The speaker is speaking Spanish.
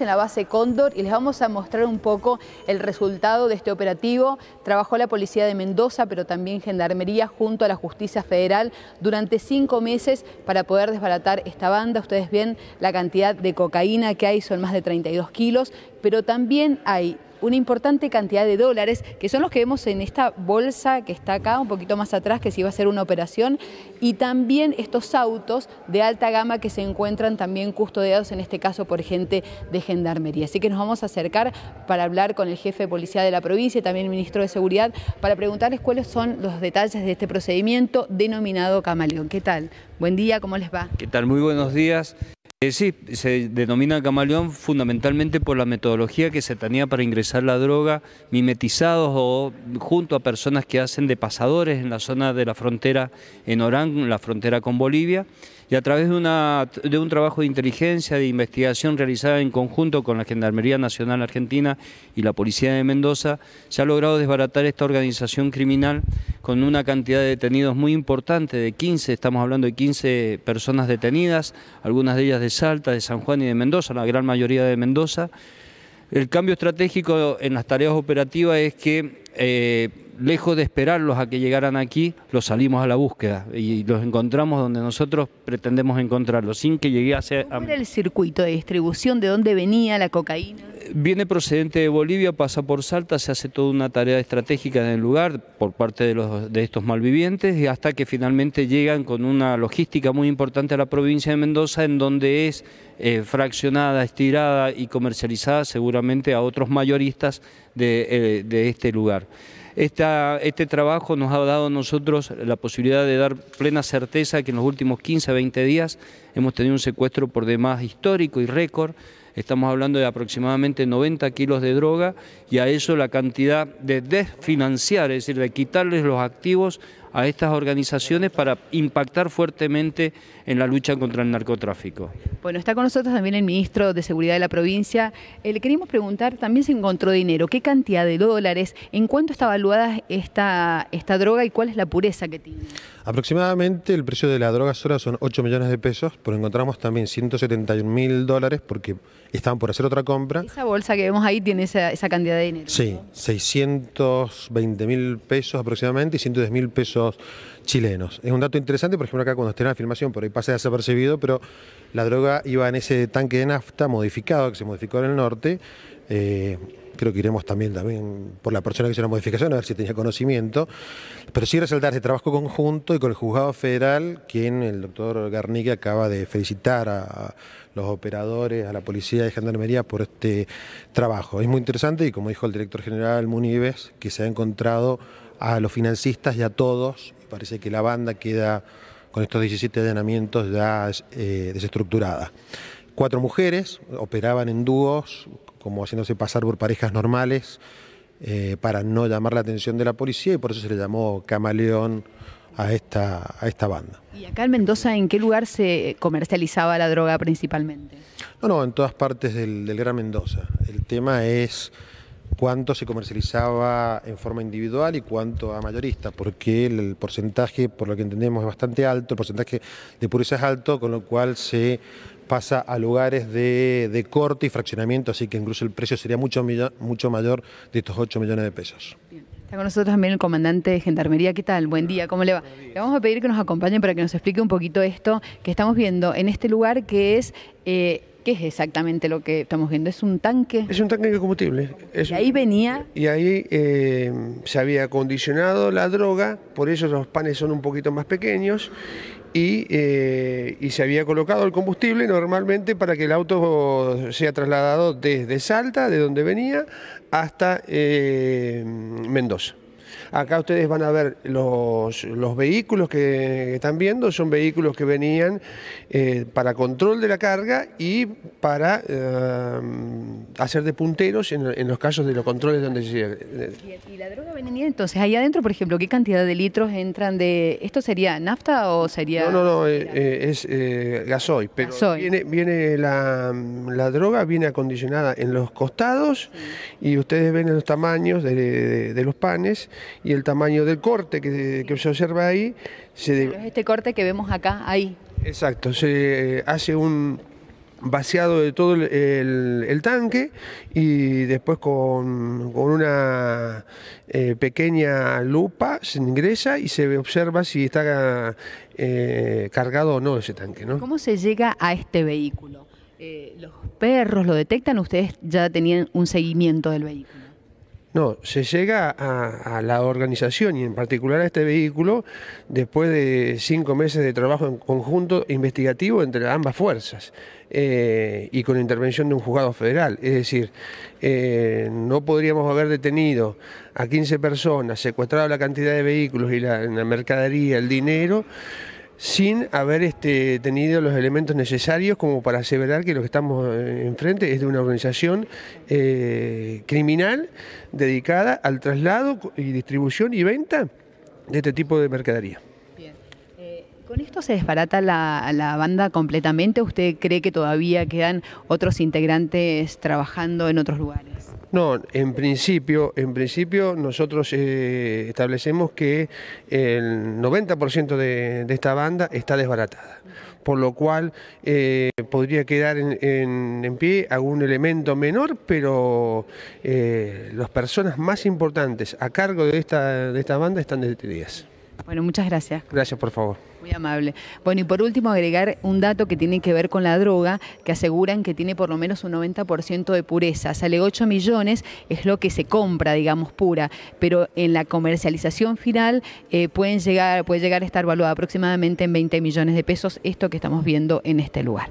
en la base Cóndor y les vamos a mostrar un poco el resultado de este operativo. Trabajó la policía de Mendoza, pero también Gendarmería junto a la Justicia Federal durante cinco meses para poder desbaratar esta banda. Ustedes ven la cantidad de cocaína que hay, son más de 32 kilos, pero también hay una importante cantidad de dólares, que son los que vemos en esta bolsa que está acá, un poquito más atrás, que se iba a hacer una operación, y también estos autos de alta gama que se encuentran también custodiados, en este caso por gente de Gendarmería. Así que nos vamos a acercar para hablar con el jefe de policía de la provincia y también el ministro de Seguridad para preguntarles cuáles son los detalles de este procedimiento denominado Camaleón. ¿Qué tal? Buen día, ¿cómo les va? ¿Qué tal? Muy buenos días. Eh, sí, se denomina camaleón fundamentalmente por la metodología que se tenía para ingresar la droga, mimetizados o junto a personas que hacen de pasadores en la zona de la frontera en Orán, la frontera con Bolivia, y a través de, una, de un trabajo de inteligencia, de investigación realizada en conjunto con la Gendarmería Nacional Argentina y la Policía de Mendoza, se ha logrado desbaratar esta organización criminal con una cantidad de detenidos muy importante, de 15, estamos hablando de 15 personas detenidas, algunas de ellas de Salta, de San Juan y de Mendoza, la gran mayoría de Mendoza. El cambio estratégico en las tareas operativas es que eh, lejos de esperarlos a que llegaran aquí, los salimos a la búsqueda y los encontramos donde nosotros pretendemos encontrarlos, sin que llegue a ser... ¿Cómo era el circuito de distribución? ¿De dónde venía la cocaína? Viene procedente de Bolivia, pasa por Salta, se hace toda una tarea estratégica en el lugar por parte de, los, de estos malvivientes y hasta que finalmente llegan con una logística muy importante a la provincia de Mendoza en donde es eh, fraccionada, estirada y comercializada seguramente a otros mayoristas de, eh, de este lugar este trabajo nos ha dado a nosotros la posibilidad de dar plena certeza que en los últimos 15 20 días hemos tenido un secuestro por demás histórico y récord. Estamos hablando de aproximadamente 90 kilos de droga y a eso la cantidad de desfinanciar, es decir, de quitarles los activos a estas organizaciones para impactar fuertemente en la lucha contra el narcotráfico. Bueno, está con nosotros también el ministro de Seguridad de la provincia. Eh, le queríamos preguntar, también se encontró dinero, ¿qué cantidad de dólares? ¿En cuánto está evaluada esta, esta droga y cuál es la pureza que tiene? Aproximadamente el precio de la droga sola son 8 millones de pesos, pero encontramos también 171 mil dólares porque estaban por hacer otra compra. Esa bolsa que vemos ahí tiene esa, cantidad de dinero. Sí, 620 mil pesos aproximadamente y 110 mil pesos chilenos. Es un dato interesante, por ejemplo, acá cuando esté en la filmación, por ahí pasa desapercibido, pero la droga iba en ese tanque de nafta modificado, que se modificó en el norte. Eh, creo que iremos también, también por la persona que hizo la modificación, a ver si tenía conocimiento. Pero sí resaltar ese trabajo conjunto y con el juzgado federal, quien el doctor Garnigue acaba de felicitar a, los operadores, a la policía de gendarmería por este trabajo. Es muy interesante y como dijo el director general Munives, que se ha encontrado a los financistas y a todos, parece que la banda queda con estos 17 allanamientos ya eh, desestructurada. Cuatro mujeres operaban en dúos como haciéndose pasar por parejas normales eh, para no llamar la atención de la policía y por eso se le llamó camaleón a esta, a esta banda. ¿Y acá en Mendoza en qué lugar se comercializaba la droga principalmente? No, no, en todas partes del, del Gran Mendoza. El tema es cuánto se comercializaba en forma individual y cuánto a mayorista, porque el, porcentaje, por lo que entendemos, es bastante alto, el porcentaje de pureza es alto, con lo cual se pasa a lugares de, corte y fraccionamiento, así que incluso el precio sería mucho, mucho mayor de estos 8 millones de pesos. Está con nosotros también el comandante de Gendarmería. ¿Qué tal? Buen día, ¿cómo le va? Le vamos a pedir que nos acompañe para que nos explique un poquito esto que estamos viendo en este lugar que es... Eh, ¿Qué es exactamente lo que estamos viendo? ¿Es un tanque? Es un tanque de combustible. y ahí venía... Y ahí eh, se había acondicionado la droga, por eso los panes son un poquito más pequeños, eh, y, se había colocado el combustible normalmente para que el auto sea trasladado desde Salta, de donde venía, hasta eh, Mendoza. Acá ustedes van a ver los, los vehículos que están viendo, son vehículos que venían eh, para control de la carga y para eh, hacer de punteros en, los casos de los controles donde se... ¿Y, la droga venía entonces ahí adentro, por ejemplo, qué cantidad de litros entran de... ¿Esto sería nafta o sería...? No, no, no, eh, es gasoil, pero viene, viene la, droga, viene acondicionada en los costados y ustedes ven los tamaños de, de los panes y el tamaño del corte que, se observa ahí. Se es este corte que vemos acá, ahí. Exacto, se hace un, vaciado de todo el, tanque y después con, una eh, pequeña lupa se ingresa y se observa si está eh, cargado o no ese tanque. ¿no? ¿Cómo se llega a este vehículo? Eh, ¿Los perros lo detectan? ¿Ustedes ya tenían un seguimiento del vehículo? No, se llega a, la organización y en particular a este vehículo después de cinco meses de trabajo en conjunto investigativo entre ambas fuerzas eh, y con intervención de un juzgado federal. Es decir, eh, no podríamos haber detenido a 15 personas, secuestrado la cantidad de vehículos y la mercadería, el dinero sin haber este, tenido los elementos necesarios como para aseverar que lo que estamos eh, enfrente es de una organización eh, criminal dedicada al traslado y distribución y venta de este tipo de mercadería. Eh, ¿Con esto se desbarata la, la, banda completamente? ¿Usted cree que todavía quedan otros integrantes trabajando en otros lugares? No, en principio, en principio nosotros eh, establecemos que el 90% de, esta banda está desbaratada, por lo cual eh, podría quedar en, pie algún elemento menor, pero eh, las personas más importantes a cargo de esta, de esta banda están detenidas. Bueno, muchas gracias. Gracias, por favor. Muy amable. Bueno, y por último agregar un dato que tiene que ver con la droga, que aseguran que tiene por lo menos un 90% de pureza. Sale 8 millones, es lo que se compra, digamos, pura, pero en la comercialización final eh, pueden llegar, puede llegar a estar valuada aproximadamente en 20 millones de pesos, esto que estamos viendo en este lugar.